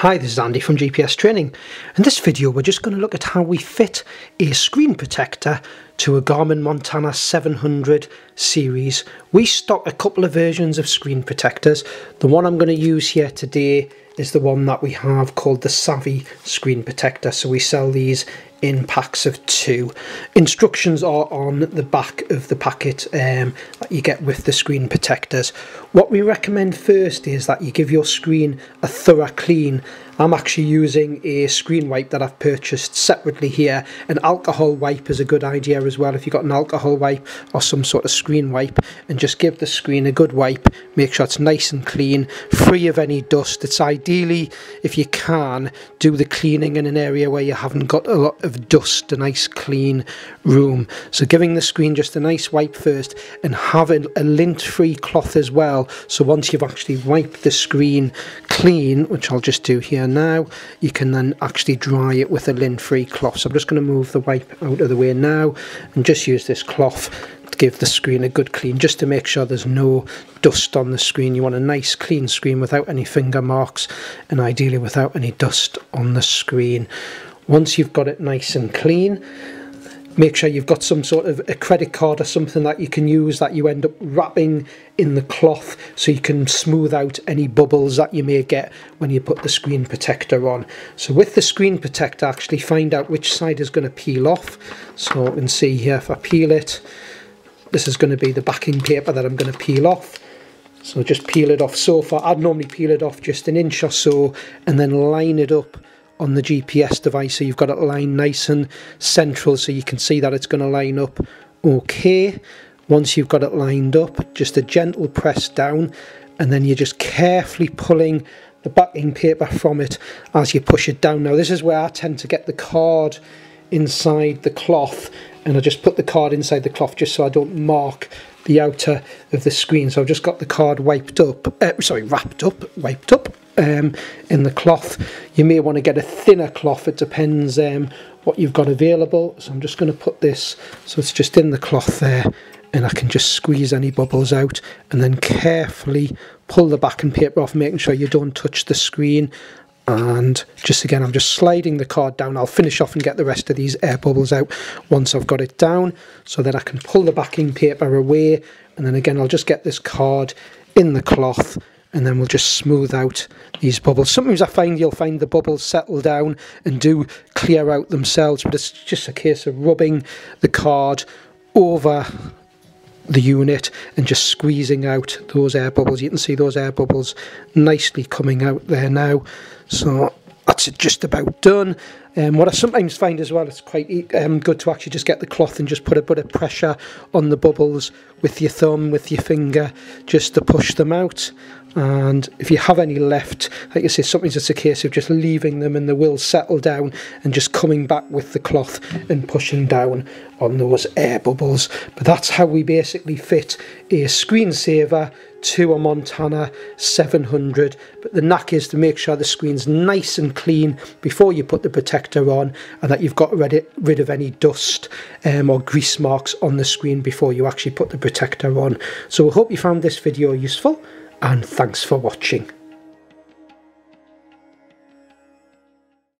Hi, this is Andy from GPS Training. In this video we're just going to look at how we fit a screen protector to a Garmin Montana 700 series. We stock a couple of versions of screen protectors. The one I'm going to use here today is the one that we have called the Savvy screen protector. So we sell these in packs of two. Instructions are on the back of the packet um, that you get with the screen protectors. What we recommend first is that you give your screen a thorough clean. I'm actually using a screen wipe that I've purchased separately here. An alcohol wipe is a good idea as well if you've got an alcohol wipe or some sort of screen wipe and just give the screen a good wipe. Make sure it's nice and clean, free of any dust. It's ideally, if you can, do the cleaning in an area where you haven't got a lot of dust, a nice clean room. So giving the screen just a nice wipe first and having a lint-free cloth as well. So once you've actually wiped the screen clean, which I'll just do here now, you can then actually dry it with a lint-free cloth. So I'm just going to move the wipe out of the way now and just use this cloth to give the screen a good clean just to make sure there's no dust on the screen. You want a nice clean screen without any finger marks and ideally without any dust on the screen. Once you've got it nice and clean, make sure you've got some sort of a credit card or something that you can use that you end up wrapping in the cloth so you can smooth out any bubbles that you may get when you put the screen protector on. So with the screen protector, actually find out which side is going to peel off. So I can see here if I peel it, this is going to be the backing paper that I'm going to peel off. So just peel it off so far. I'd normally peel it off just an inch or so and then line it up on the GPS device so you've got it lined nice and central so you can see that it's going to line up okay. Once you've got it lined up just a gentle press down and then you're just carefully pulling the backing paper from it as you push it down. Now this is where I tend to get the card inside the cloth and I just put the card inside the cloth just so I don't mark the outer of the screen. So I've just got the card wiped up uh, sorry wrapped up wiped up um, in the cloth. You may want to get a thinner cloth it depends um, what you've got available. So I'm just going to put this so it's just in the cloth there and I can just squeeze any bubbles out and then carefully pull the backing paper off making sure you don't touch the screen and just again I'm just sliding the card down I'll finish off and get the rest of these air bubbles out once I've got it down so that I can pull the backing paper away and then again I'll just get this card in the cloth and then we'll just smooth out these bubbles. Sometimes I find you'll find the bubbles settle down and do clear out themselves but it's just a case of rubbing the card over the unit and just squeezing out those air bubbles. You can see those air bubbles nicely coming out there now. So that's just about done. Um, what I sometimes find as well, it's quite um, good to actually just get the cloth and just put a bit of pressure on the bubbles with your thumb, with your finger, just to push them out. And if you have any left, like I say, sometimes it's a case of just leaving them and they will settle down and just coming back with the cloth and pushing down on those air bubbles. But that's how we basically fit a screensaver to a Montana 700 but the knack is to make sure the screen's nice and clean before you put the protector on and that you've got rid, rid of any dust um, or grease marks on the screen before you actually put the protector on. So I hope you found this video useful and thanks for watching.